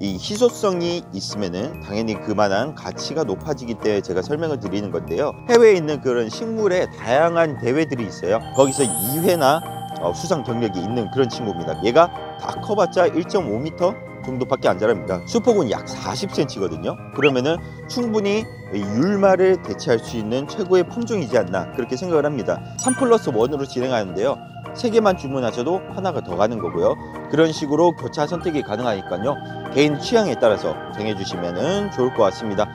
이 희소성이 있으면은 당연히 그만한 가치가 높아지기 때문에 제가 설명을 드리는 건데요. 해외에 있는 그런 식물의 다양한 대회들이 있어요. 거기서 2회나 어, 수상 경력이 있는 그런 친구입니다. 얘가 다 커봤자 1.5m 정도밖에 안 자랍니다. 수폭은 약 40cm거든요. 그러면은 충분히 이 율마를 대체할 수 있는 최고의 품종이지 않나 그렇게 생각을 합니다. 3 플러스 1으로 진행하는데요. 세 개만 주문하셔도 하나가 더 가는 거고요. 그런 식으로 교차 선택이 가능하니까요. 개인 취향에 따라서 정해주시면 좋을 것 같습니다.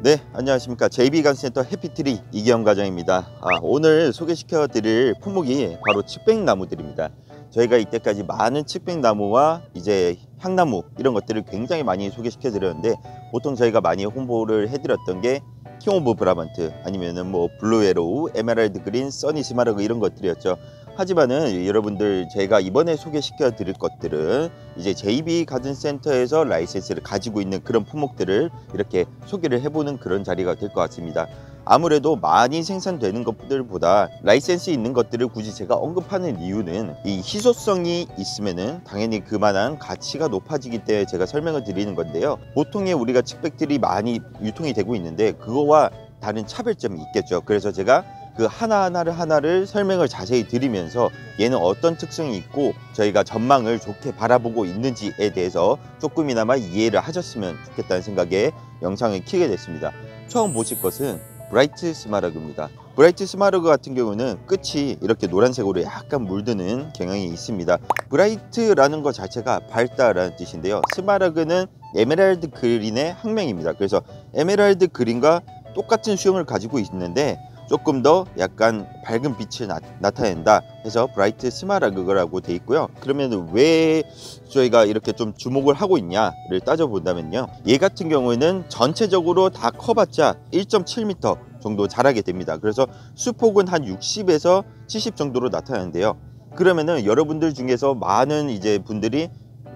네, 안녕하십니까. JB가든센터 해피트리 이기영 과장입니다. 아, 오늘 소개시켜 드릴 품목이 바로 측백나무들입니다. 저희가 이때까지 많은 측백나무와 이제 향나무 이런 것들을 굉장히 많이 소개시켜 드렸는데 보통 저희가 많이 홍보를 해드렸던 게 킹 오브 브라반트 아니면은 뭐 블루 에로우, 에메랄드 그린, 써니 스마르그 이런 것들이었죠. 하지만은 여러분들 제가 이번에 소개시켜 드릴 것들은 이제 JB 가든 센터에서 라이센스를 가지고 있는 그런 품목들을 이렇게 소개를 해보는 그런 자리가 될 것 같습니다. 아무래도 많이 생산되는 것들보다 라이센스 있는 것들을 굳이 제가 언급하는 이유는 이 희소성이 있으면은 당연히 그만한 가치가 높아지기 때문에 제가 설명을 드리는 건데요. 보통의 우리가 측백들이 많이 유통이 되고 있는데 그거와 다른 차별점이 있겠죠. 그래서 제가 그 하나하나를 하나를 설명을 자세히 드리면서 얘는 어떤 특성이 있고 저희가 전망을 좋게 바라보고 있는지에 대해서 조금이나마 이해를 하셨으면 좋겠다는 생각에 영상을 키게 됐습니다. 처음 보실 것은 브라이트 스마러그입니다. 브라이트 스마러그 같은 경우는 끝이 이렇게 노란색으로 약간 물드는 경향이 있습니다. Bright라는 것 자체가 밝다라는 뜻인데요. 스마러그는 에메랄드 그린의 학명입니다. 그래서 에메랄드 그린과 똑같은 수영을 가지고 있는데 조금 더 약간 밝은 빛을 나, 타낸다 해서 브라이트 스마라그라고 돼 있고요. 그러면 왜 저희가 이렇게 좀 주목을 하고 있냐를 따져본다면요. 얘 같은 경우에는 전체적으로 다 커봤자 1.7m 정도 자라게 됩니다. 그래서 수폭은 한 60에서 70 정도로 나타나는데요. 그러면은 여러분들 중에서 많은 이제 분들이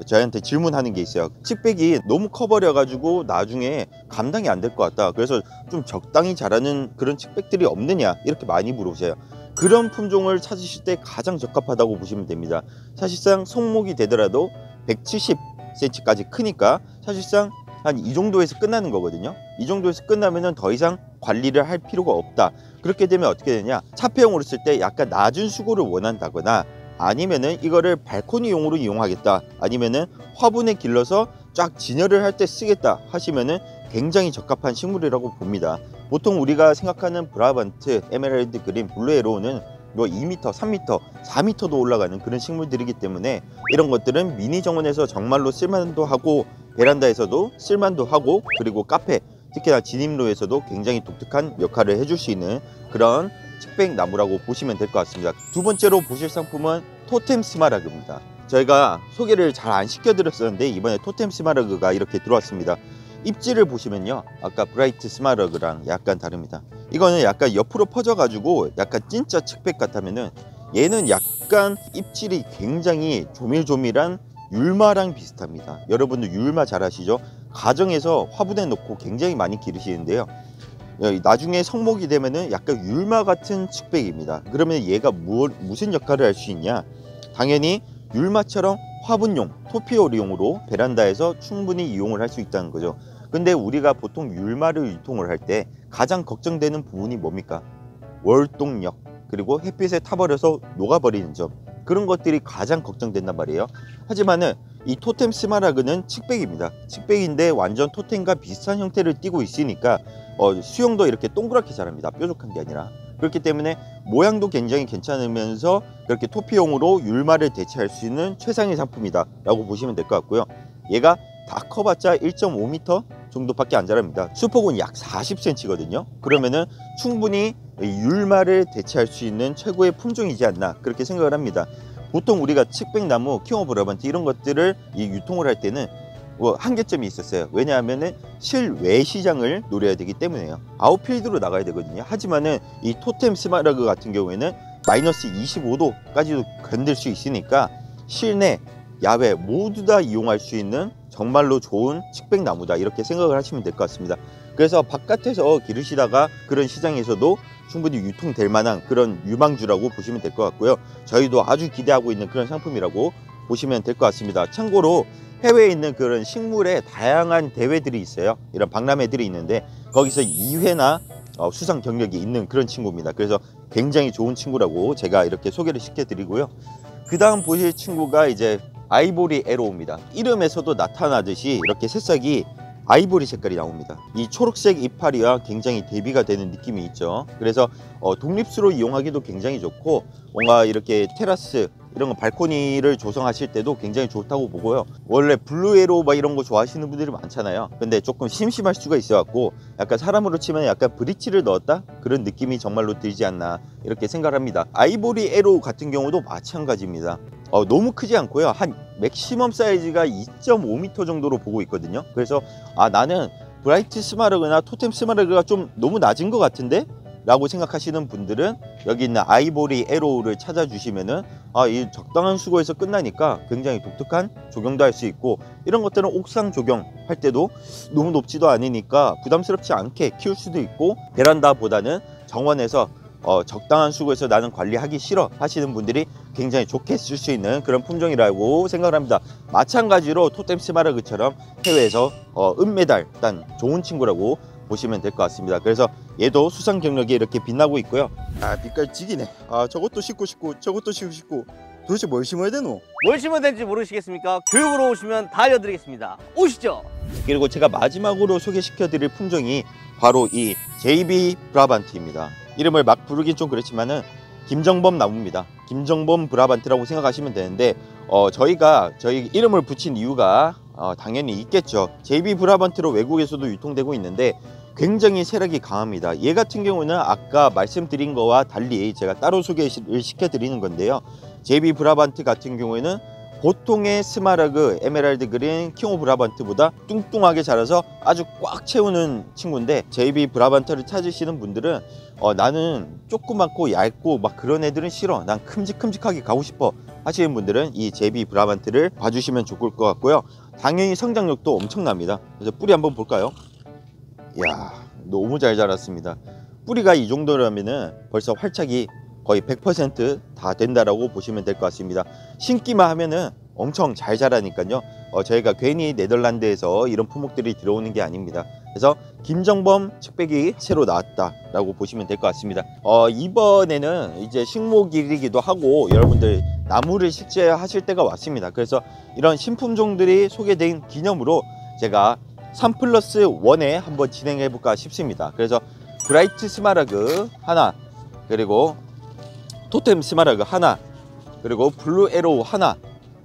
저희한테 질문하는 게 있어요. 칙백이 너무 커버려 가지고 나중에 감당이 안 될 것 같다. 그래서 좀 적당히 자라는 그런 칙백들이 없느냐? 이렇게 많이 물어보세요. 그런 품종을 찾으실 때 가장 적합하다고 보시면 됩니다. 사실상 손목이 되더라도 170cm까지 크니까 사실상 한 이 정도에서 끝나는 거거든요. 이 정도에서 끝나면 더 이상 관리를 할 필요가 없다. 그렇게 되면 어떻게 되냐? 차폐용으로 쓸 때 약간 낮은 수고를 원한다거나 아니면은 이거를 발코니용으로 이용하겠다. 아니면은 화분에 길러서 쫙 진열을 할 때 쓰겠다 하시면은 굉장히 적합한 식물이라고 봅니다. 보통 우리가 생각하는 브라반트, 에메랄드 그린, 블루에로우는 뭐 2m, 3m, 4m도 올라가는 그런 식물들이기 때문에 이런 것들은 미니 정원에서 정말로 쓸만도 하고 베란다에서도 쓸만도 하고 그리고 카페 특히나 진입로에서도 굉장히 독특한 역할을 해줄 수 있는 그런 측백 나무라고 보시면 될 것 같습니다. 두 번째로 보실 상품은 토템 스마라그입니다. 저희가 소개를 잘 안 시켜드렸었는데 이번에 토템 스마라그가 이렇게 들어왔습니다. 잎질을 보시면요 아까 브라이트 스마라그랑 약간 다릅니다. 이거는 약간 옆으로 퍼져 가지고 약간 진짜 측백 같다면은 얘는 약간 잎질이 굉장히 조밀조밀한 율마랑 비슷합니다. 여러분들 율마 잘 아시죠? 가정에서 화분에 놓고 굉장히 많이 기르시는데요 나중에 성목이 되면은 약간 율마 같은 측백입니다. 그러면 얘가 무, 무슨 역할을 할 수 있냐? 당연히 율마처럼 화분용 토피오리용으로 베란다에서 충분히 이용을 할 수 있다는 거죠. 근데 우리가 보통 율마를 유통을 할 때 가장 걱정되는 부분이 뭡니까? 월동력 그리고 햇빛에 타버려서 녹아버리는 점. 그런 것들이 가장 걱정된단 말이에요. 하지만은 이 토템 스마라그는 칡백입니다. 칡백인데 완전 토템과 비슷한 형태를 띠고 있으니까 어, 수영도 이렇게 동그랗게 자랍니다. 뾰족한 게 아니라. 그렇기 때문에 모양도 굉장히 괜찮으면서 이렇게 토피어리용으로 율마를 대체할 수 있는 최상의 상품이다 라고 보시면 될 것 같고요. 얘가 다 커봤자 1.5m 정도밖에 안 자랍니다. 수폭은 약 40cm거든요. 그러면은 충분히 율마를 대체할 수 있는 최고의 품종이지 않나 그렇게 생각을 합니다. 보통 우리가 측백나무, 킹오브 브라반트 이런 것들을 이 유통을 할 때는 뭐 한계점이 있었어요. 왜냐하면 실외 시장을 노려야 되기 때문에요. 아웃필드로 나가야 되거든요. 하지만은 이 토템 스마라그 같은 경우에는 마이너스 25도까지도 견딜 수 있으니까 실내 야외 모두 다 이용할 수 있는 정말로 좋은 칡백나무다. 이렇게 생각을 하시면 될 것 같습니다. 그래서 바깥에서 기르시다가 그런 시장에서도 충분히 유통될 만한 그런 유망주라고 보시면 될 것 같고요. 저희도 아주 기대하고 있는 그런 상품이라고 보시면 될 것 같습니다. 참고로 해외에 있는 그런 식물의 다양한 대회들이 있어요. 이런 박람회들이 있는데 거기서 2회나 어, 수상 경력이 있는 그런 친구입니다. 그래서 굉장히 좋은 친구라고 제가 이렇게 소개를 시켜드리고요. 그 다음 보실 친구가 이제 아이보리 에로우입니다. 이름에서도 나타나듯이 이렇게 새싹이 아이보리 색깔이 나옵니다. 이 초록색 이파리와 굉장히 대비가 되는 느낌이 있죠. 그래서 어, 독립수로 이용하기도 굉장히 좋고 뭔가 이렇게 테라스 이런 거 발코니를 조성하실 때도 굉장히 좋다고 보고요. 원래 블루에로 막 이런 거 좋아하시는 분들이 많잖아요. 근데 조금 심심할 수가 있어 갖고 약간 사람으로 치면 약간 브릿지를 넣었다 그런 느낌이 정말로 들지 않나 이렇게 생각합니다. 아이보리 에로 같은 경우도 마찬가지입니다. 어, 너무 크지 않고요. 한 맥시멈 사이즈가 2.5m 정도로 보고 있거든요. 그래서 아 나는 브라이트 스마르그나 토템 스마르그가 좀 너무 낮은 것 같은데 라고 생각하시는 분들은 여기 있는 아이보리 에로우를 찾아주시면은 아, 이 적당한 수고에서 끝나니까 굉장히 독특한 조경도 할 수 있고 이런 것들은 옥상 조경할 때도 너무 높지도 않으니까 부담스럽지 않게 키울 수도 있고 베란다보다는 정원에서 어, 적당한 수고에서 나는 관리하기 싫어 하시는 분들이 굉장히 좋게 쓸 수 있는 그런 품종이라고 생각을 합니다. 마찬가지로 토템 스마르그처럼 해외에서 어, 은메달 딴 좋은 친구라고 보시면 될 것 같습니다. 그래서 얘도 수상 경력이 이렇게 빛나고 있고요. 아 빛깔 지기네. 아 저것도 씻고 싶고 저것도 씻고 싶고 도대체 뭘 심어야 되노? 뭘 심어야 되는지 모르시겠습니까? 교육으로 오시면 다 알려드리겠습니다. 오시죠. 그리고 제가 마지막으로 소개시켜 드릴 품종이 바로 이 JB 브라반트입니다. 이름을 막 부르긴 좀 그렇지만은 김정범 나무입니다. 김정범 브라반트라고 생각하시면 되는데 어, 저희가 저희 이름을 붙인 이유가 어, 당연히 있겠죠. JB 브라반트로 외국에서도 유통되고 있는데 굉장히 세력이 강합니다. 얘 같은 경우는 아까 말씀드린 거와 달리 제가 따로 소개를 시켜드리는 건데요. JB 브라반트 같은 경우에는 보통의 스마라그, 에메랄드 그린, 킹오 브라반트보다 뚱뚱하게 자라서 아주 꽉 채우는 친구인데 JB 브라반트를 찾으시는 분들은 어, 나는 조그맣고 얇고 막 그런 애들은 싫어. 난 큼직큼직하게 가고 싶어. 하시는 분들은 이 JB 브라반트를 봐주시면 좋을 것 같고요. 당연히 성장력도 엄청납니다. 그래서 뿌리 한번 볼까요? 이야, 너무 잘 자랐습니다. 뿌리가 이 정도라면은 벌써 활착이 거의 100%다 된다라고 보시면 될 것 같습니다. 심기만 하면은 엄청 잘 자라니까요. 어, 저희가 괜히 네덜란드에서 이런 품목들이 들어오는 게 아닙니다. 그래서 김정범 측백이 새로 나왔다 라고 보시면 될 것 같습니다. 어, 이번에는 이제 식목일이기도 하고 여러분들 나무를 식재하실 때가 왔습니다. 그래서 이런 신품종들이 소개된 기념으로 제가 3 플러스 1을 한번 진행해 볼까 싶습니다. 그래서 브라이트 스마라그 하나 그리고 토템 스마라그 하나 그리고 블루 에로우 하나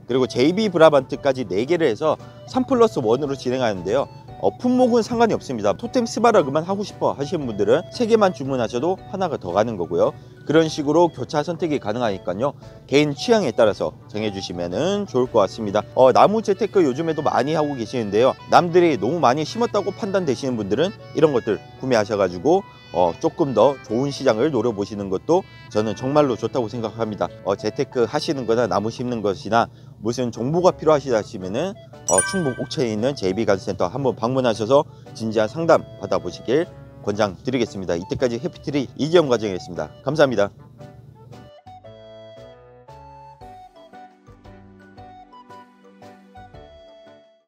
그리고 JB 브라반트까지 4개를 해서 3 플러스 1으로 진행하는데요 어, 품목은 상관이 없습니다. 토템 스마라그만 하고 싶어 하시는 분들은 3개만 주문하셔도 하나가 더 가는 거고요. 그런 식으로 교차 선택이 가능하니까요. 개인 취향에 따라서 정해주시면 좋을 것 같습니다. 어, 나무 재테크 요즘에도 많이 하고 계시는데요. 남들이 너무 많이 심었다고 판단되시는 분들은 이런 것들 구매하셔가지고 어, 조금 더 좋은 시장을 노려보시는 것도 저는 정말로 좋다고 생각합니다. 어, 재테크 하시는 거나 나무 심는 것이나 무슨 정보가 필요하시다 하시면은 어, 충북 옥천에 있는 JB가드센터 한번 방문하셔서 진지한 상담 받아보시길 권장드리겠습니다. 이때까지 해피트리 이기영 과정이었습니다. 감사합니다.